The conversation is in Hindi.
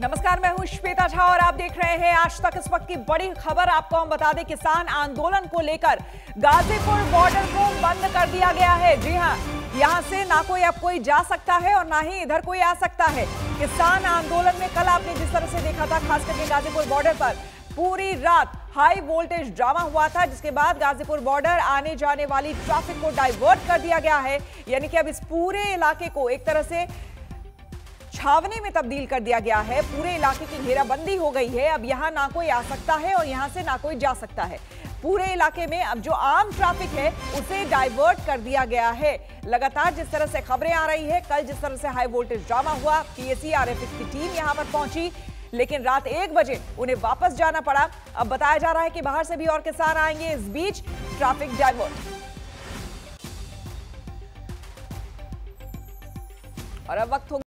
नमस्कार, मैं हूँ श्वेता झा और आप देख रहे हैं आज तक इस वक्त की बड़ी खबर। आपको हम बता दें, किसान आंदोलन को लेकर गाजीपुर बॉर्डर को बंद कर दिया गया है। जी हाँ, यहाँ से ना कोई अब कोई जा सकता है और ना ही इधर कोई आ सकता है। किसान आंदोलन में कल आपने जिस तरह से देखा था, खास करके गाजीपुर बॉर्डर पर, पूरी रात हाई वोल्टेज ड्रामा हुआ था, जिसके बाद गाजीपुर बॉर्डर आने जाने वाली ट्रैफ़िक को डाइवर्ट कर दिया गया है। यानी कि अब इस पूरे इलाके को एक तरह से छावनी में तब्दील कर दिया गया है। पूरे इलाके की घेराबंदी हो गई है। अब यहाँ ना कोई आ सकता है और यहाँ से ना कोई जा सकता है। पूरे इलाके में अब जो आम ट्रैफ़िक है, उसे डाइवर्ट कर दिया गया है। लगातार जिस तरह से खबरें आ रही है, कल जिस तरह से हाई वोल्टेज ड्रामा हुआ पीएससी आरएफएस की टीम यहाँ पर पहुँची। लेकिन रात एक बजे उन्हें वापस जाना पड़ा। अब बताया जा रहा है कि बाहर से भी और किसान आएँगे। इस बीच ट्रैफ़िक डाइवर्ट और अब वक्त हो